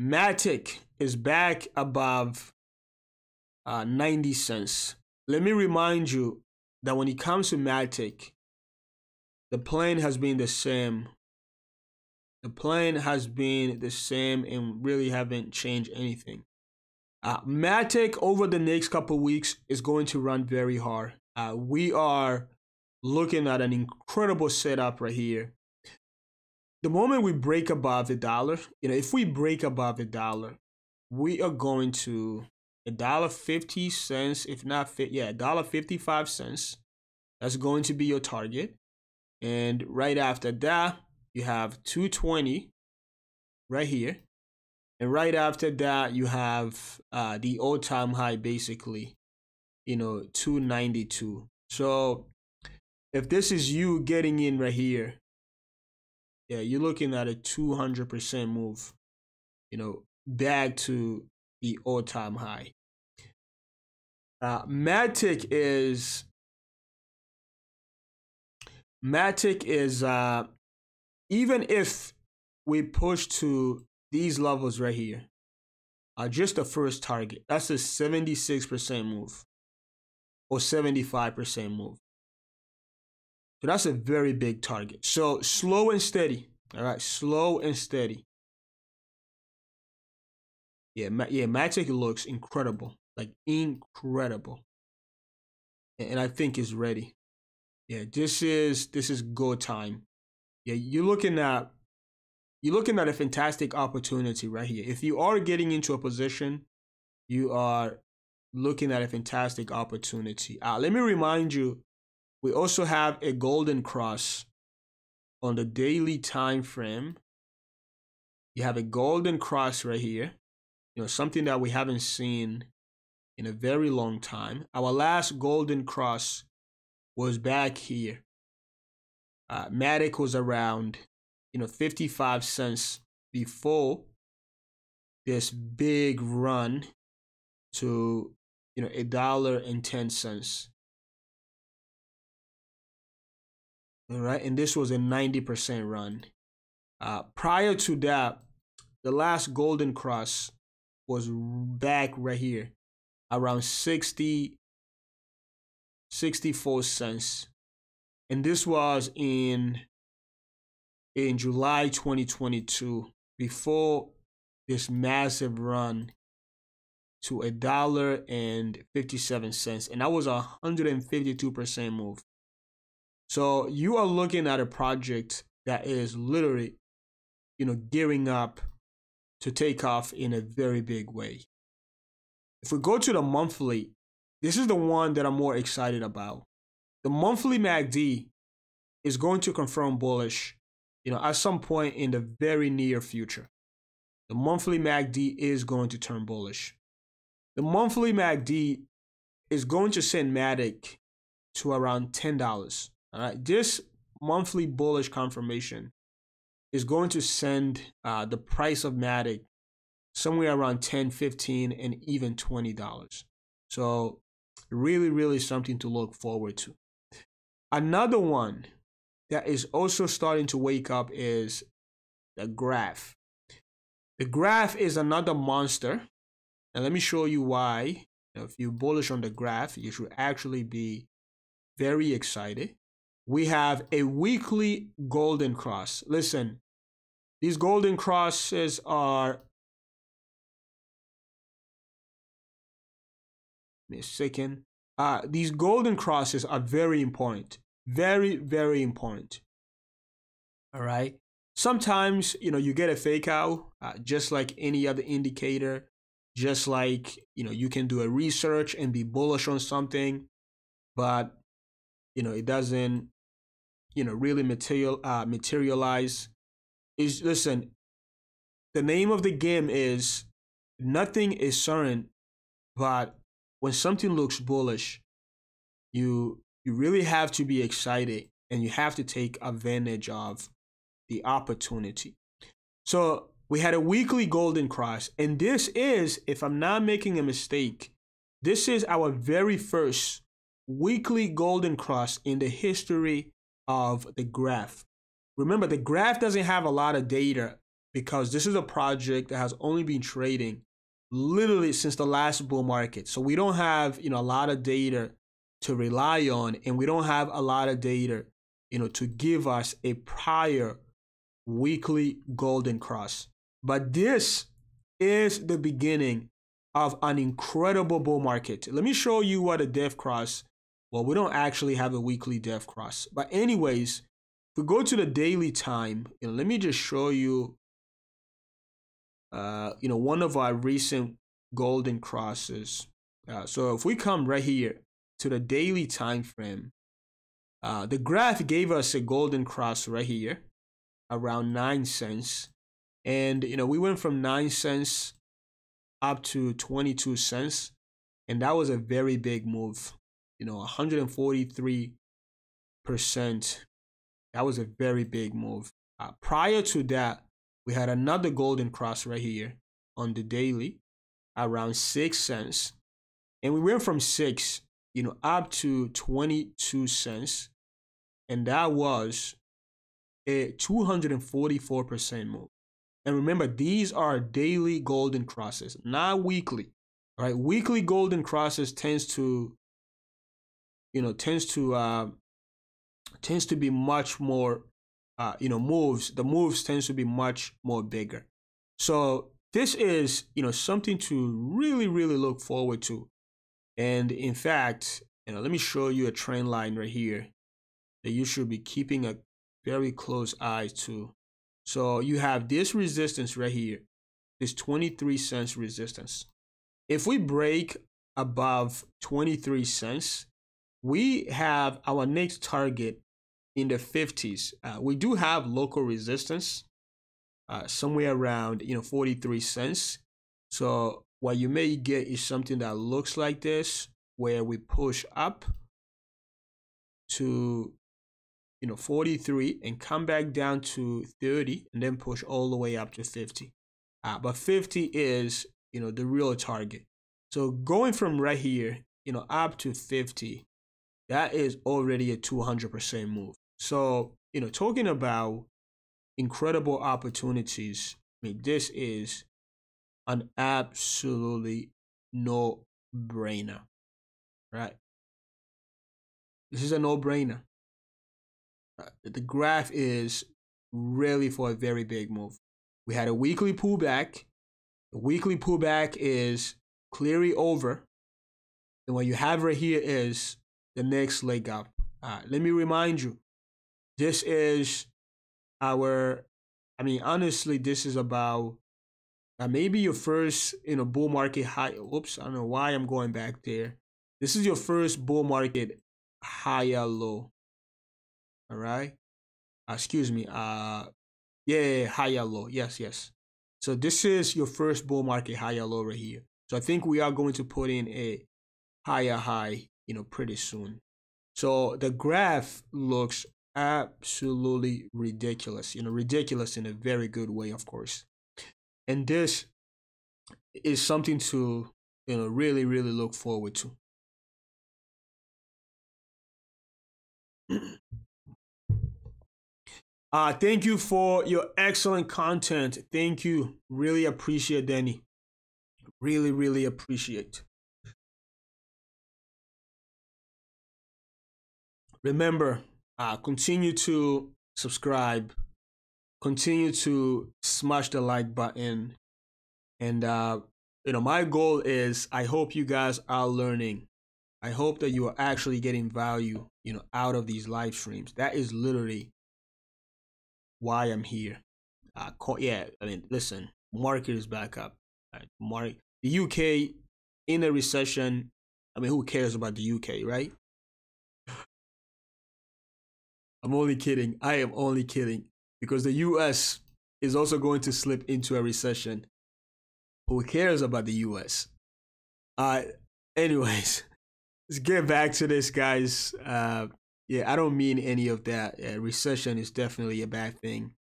Matic is back above uh, 90 cents. Let me remind you that when it comes to Matic, the plan has been the same. The plan has been the same and really haven't changed anything. Uh, Matic over the next couple weeks is going to run very hard. Uh, we are looking at an incredible setup right here. The moment we break above the dollar, you know, if we break above the dollar, we are going to a dollar fifty cents, if not fit, yeah, a dollar fifty five cents. That's going to be your target. And right after that, you have 220 right here. And right after that, you have uh, the all-time high, basically, you know, 292. So if this is you getting in right here, yeah, you're looking at a 200% move, you know, back to the all-time high. Uh, Matic is Matic is uh, even if we push to these levels right here, uh, just the first target, that's a 76% move or 75% move. So that's a very big target. So slow and steady. All right, slow and steady. Yeah, yeah, Matic looks incredible, like incredible, and I think is ready. Yeah, this is this is go time. Yeah, you're looking at you're looking at a fantastic opportunity right here. If you are getting into a position, you are looking at a fantastic opportunity. Uh, let me remind you, we also have a golden cross on the daily time frame. You have a golden cross right here. You know, something that we haven't seen in a very long time. Our last golden cross was back here. Uh, Matic was around, you know, 55 cents before this big run to, you know, a dollar and 10 cents. All right, and this was a 90% run. Uh, prior to that, the last golden cross was back right here around 60 64 cents. And this was in in July 2022 before this massive run to a dollar and 57 cents. And that was a 152% move so you are looking at a project that is literally you know gearing up to take off in a very big way if we go to the monthly this is the one that I'm more excited about. The monthly MACD is going to confirm bullish, you know, at some point in the very near future. The monthly MACD is going to turn bullish. The monthly MACD is going to send Matic to around $10. All right. This monthly bullish confirmation is going to send uh, the price of Matic somewhere around 10 15 and even $20. So really, really something to look forward to. Another one that is also starting to wake up is the graph. The graph is another monster. And let me show you why. If you're bullish on the graph, you should actually be very excited. We have a weekly golden cross. Listen, these golden crosses are a second. Uh, these golden crosses are very important. Very, very important. All right. Sometimes, you know, you get a fake out, uh, just like any other indicator, just like, you know, you can do a research and be bullish on something, but, you know, it doesn't, you know, really material, uh, materialize. Is listen, the name of the game is nothing is certain, but when something looks bullish, you you really have to be excited and you have to take advantage of the opportunity. So we had a weekly golden cross, and this is, if I'm not making a mistake, this is our very first weekly golden cross in the history of the graph. Remember, the graph doesn't have a lot of data because this is a project that has only been trading literally since the last bull market. So we don't have, you know, a lot of data to rely on and we don't have a lot of data, you know, to give us a prior weekly golden cross. But this is the beginning of an incredible bull market. Let me show you what a death cross. Well, we don't actually have a weekly death cross. But anyways, we go to the daily time, know, let me just show you uh, you know, one of our recent golden crosses. Uh, so if we come right here to the daily time frame, uh, the graph gave us a golden cross right here around nine cents. And, you know, we went from nine cents up to 22 cents. And that was a very big move, you know, 143%. That was a very big move. Uh, prior to that, we had another golden cross right here on the daily around six cents. And we went from six, you know, up to 22 cents. And that was a 244% move. And remember, these are daily golden crosses, not weekly. Right? weekly golden crosses tends to, you know, tends to uh, tends to be much more uh, you know, moves, the moves tends to be much more bigger. So this is, you know, something to really, really look forward to. And in fact, you know, let me show you a trend line right here that you should be keeping a very close eye to. So you have this resistance right here, this 23 cents resistance. If we break above 23 cents, we have our next target in the 50s. Uh, we do have local resistance uh, somewhere around, you know, 43 cents. So what you may get is something that looks like this, where we push up to, you know, 43 and come back down to 30 and then push all the way up to 50. Uh, but 50 is, you know, the real target. So going from right here, you know, up to 50, that is already a 200% move. So, you know, talking about incredible opportunities, I mean, this is an absolutely no brainer, right? This is a no brainer. Uh, the graph is really for a very big move. We had a weekly pullback. The weekly pullback is clearly over. And what you have right here is the next leg up. Uh, let me remind you this is our i mean honestly this is about uh, maybe your first you know bull market high oops i don't know why i'm going back there. This is your first bull market higher low. All right? Uh, excuse me uh yeah, yeah higher low. Yes yes. So this is your first bull market higher low right here. So i think we are going to put in a higher high you know pretty soon so the graph looks absolutely ridiculous. You know, ridiculous in a very good way, of course. And this is something to, you know, really, really look forward to. Uh, thank you for your excellent content. Thank you. Really appreciate Danny. Really, really appreciate. Remember, uh, continue to subscribe, continue to smash the like button, and uh, you know my goal is I hope you guys are learning. I hope that you are actually getting value, you know, out of these live streams. That is literally why I'm here. Uh, yeah, I mean, listen, market is back up. Right? Market, the UK in a recession. I mean, who cares about the UK, right? I'm only kidding. I am only kidding because the US is also going to slip into a recession. Who cares about the US? Uh, anyways, let's get back to this, guys. Uh, yeah, I don't mean any of that. Recession is definitely a bad thing.